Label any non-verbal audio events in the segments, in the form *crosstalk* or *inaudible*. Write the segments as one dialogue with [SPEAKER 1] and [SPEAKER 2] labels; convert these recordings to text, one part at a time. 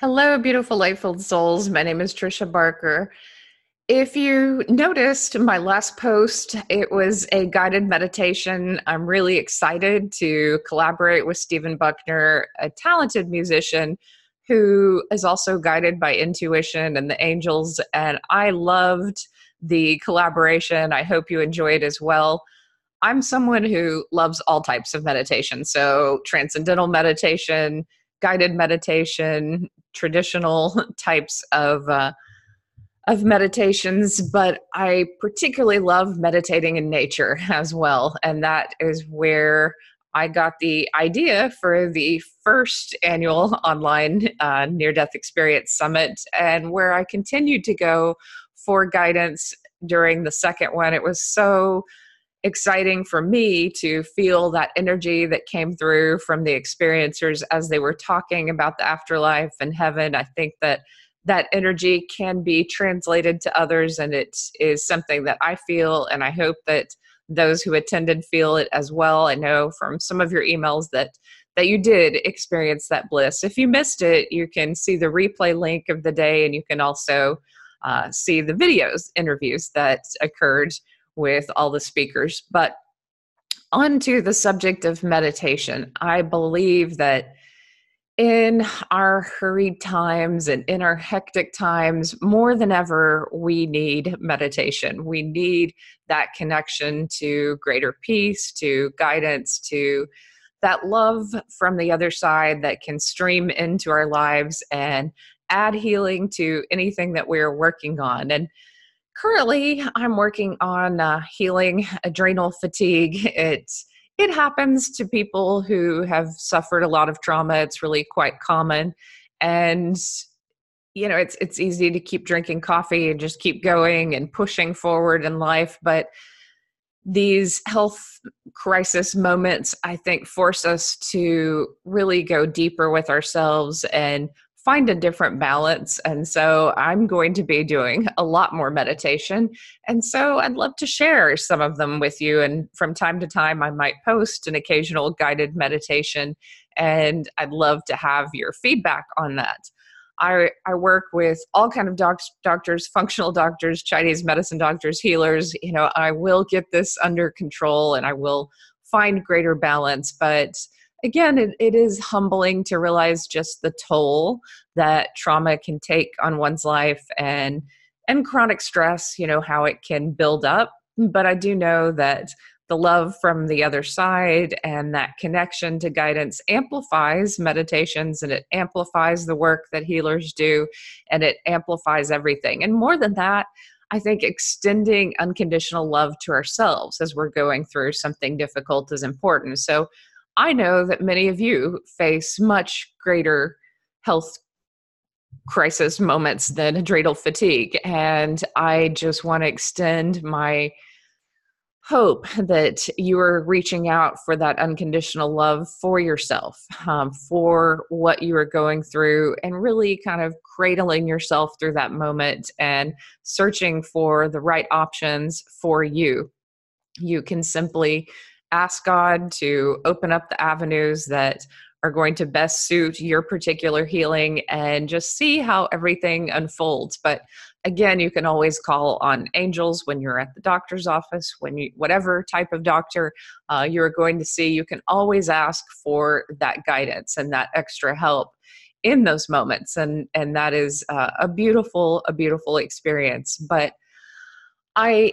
[SPEAKER 1] Hello, beautiful, light-filled souls. My name is Tricia Barker. If you noticed my last post, it was a guided meditation. I'm really excited to collaborate with Steven Buckner, a talented musician who is also guided by intuition and the angels. And I loved the collaboration. I hope you enjoy it as well. I'm someone who loves all types of meditation. So, transcendental meditation, guided meditation, traditional *laughs* types of uh, of meditations, but I particularly love meditating in nature *laughs* as well, and that is where I got the idea for the first annual *laughs* online uh, near death experience summit, and where I continued to go for guidance during the second one. It was so exciting for me to feel that energy that came through from the experiencers as they were talking about the afterlife and heaven. I think that that energy can be translated to others, and it is something that I feel, and I hope that those who attended feel it as well. I know from some of your emails that that you did experience that bliss. If you missed it, you can see the replay link of the day, and you can also uh, see the videos interviews that occurred with all the speakers. But onto the subject of meditation, I believe that in our hurried times and in our hectic times, more than ever, we need meditation. We need that connection to greater peace, to guidance, to that love from the other side that can stream into our lives and add healing to anything that we're working on. And currently i'm working on uh, healing adrenal fatigue. It's it happens to people who have suffered a lot of trauma. It's really quite common. And you know it's it's easy to keep drinking coffee and just keep going and pushing forward in life. But these health crisis moments i think force us to really go deeper with ourselves and find a different balance. And so I'm going to be doing a lot more meditation. And so I'd love to share some of them with you. And from time to time, I might post an occasional guided meditation. And I'd love to have your feedback on that. I, I work with all kind of doc- doctors, functional doctors, Chinese medicine doctors, healers. You know, I will get this under control and I will find greater balance. But again, it, it is humbling to realize just the toll that trauma can take on one's life and and chronic stress, you know, how it can build up. But I do know that the love from the other side and that connection to guidance amplifies meditations and it amplifies the work that healers do and it amplifies everything. And more than that, I think extending unconditional love to ourselves as we're going through something difficult is important. So I know that many of you face much greater health crisis moments than adrenal fatigue. And I just want to extend my hope that you are reaching out for that unconditional love for yourself, um, for what you are going through, and really kind of cradling yourself through that moment and searching for the right options for you. You can simply ask God to open up the avenues that are going to best suit your particular healing and just see how everything unfolds. But again, you can always call on angels when you're at the doctor's office, when you, whatever type of doctor uh, you're going to see, you can always ask for that guidance and that extra help in those moments. And, and that is uh, a beautiful, a beautiful experience. But I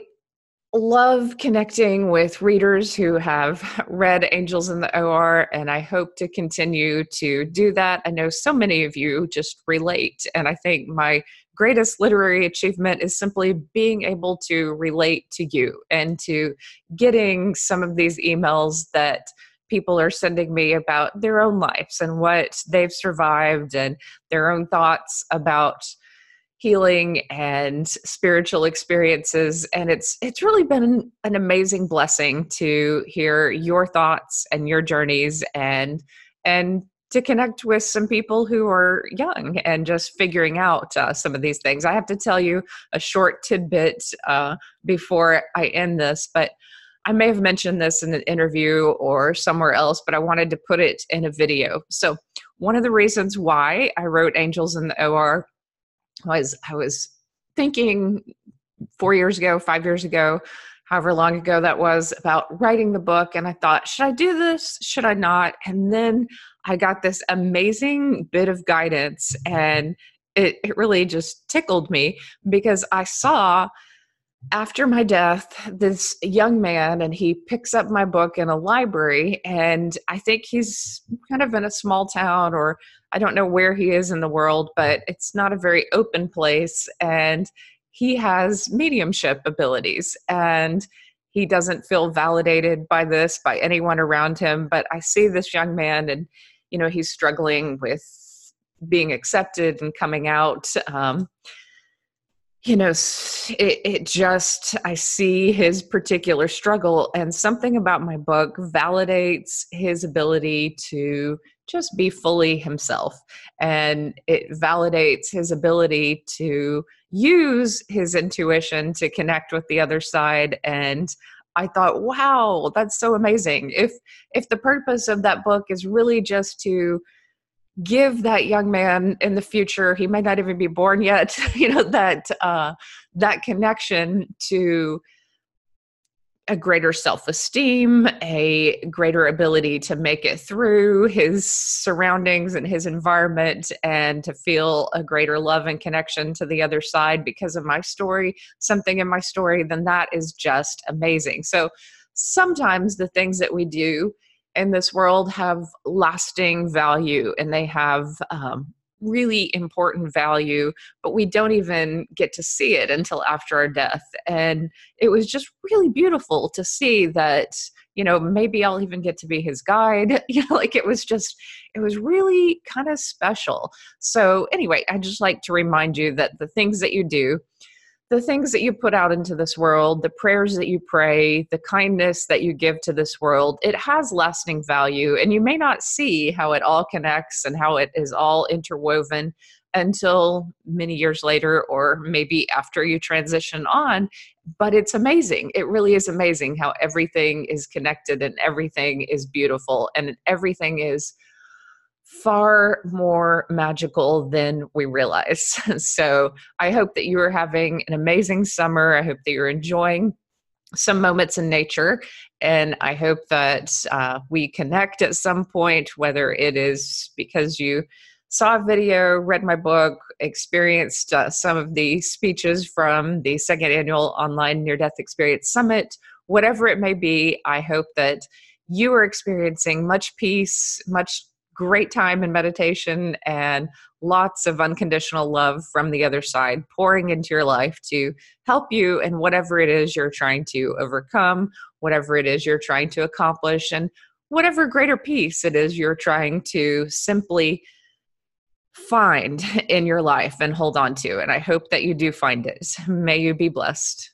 [SPEAKER 1] love connecting with readers who have *laughs* read Angels in the OR, and I hope to continue to do that. I know so many of you just relate, and I think my greatest literary achievement is simply being able to relate to you and to getting some of these emails that people are sending me about their own lives and what they've survived and their own thoughts about healing and spiritual experiences and it's it's really been an amazing blessing to hear your thoughts and your journeys and and to connect with some people who are young and just figuring out uh, some of these things. I have to tell you a short tidbit uh, before I end this, but I may have mentioned this in an interview or somewhere else, but I wanted to put it in a video. So, one of the reasons why I wrote Angels in the OR was I was thinking four years ago, five years ago, however long ago that was, about writing the book. And I thought, should I do this? Should I not? And then I got this amazing bit of guidance, and it, it really just tickled me because I saw after my death, this young man, and he picks up my book in a library, and I think he's kind of in a small town, or I don't know where he is in the world, but it's not a very open place. And he has mediumship abilities, and he doesn't feel validated by this by anyone around him. But I see this young man, and you know, he's struggling with being accepted and coming out. Um, you know it, it, just i see his particular struggle and something about my book validates his ability to just be fully himself and it validates his ability to use his intuition to connect with the other side and i thought wow that's so amazing. If if the purpose of that book is really just to give that young man in the future he might not even be born yet *laughs* you know that uh, that connection to a greater self-esteem a greater ability to make it through his surroundings and his environment and to feel a greater love and connection to the other side because of my story something in my story then that is just amazing. So sometimes the things that we do in this world have lasting value and they have um, really important value, but we don't even get to see it until after our death. And it was just really beautiful to see that, you know, maybe I'll even get to be his guide. *laughs* You know, like it was just, it was really kind of special. So, anyway, I just like to remind you that the things that you do, the things that you put out into this world, the prayers that you pray, the kindness that you give to this world, it has lasting value. And you may not see how it all connects and how it is all interwoven until many years later, or maybe after you transition on. But it's amazing. It really is amazing how everything is connected and everything is beautiful and everything is far more magical than we realize. *laughs* so I hope that you are having an amazing summer. I hope that you're enjoying some moments in nature. And I hope that uh, we connect at some point, whether it is because you saw a video, read my book, experienced uh, some of the speeches from the second annual online near death experience summit, whatever it may be, I hope that you are experiencing much peace, much great time in meditation and lots of unconditional love from the other side pouring into your life to help you in whatever it is you're trying to overcome, whatever it is you're trying to accomplish, and whatever greater peace it is you're trying to simply find *laughs* in your life and hold on to. And I hope that you do find it. May you be blessed.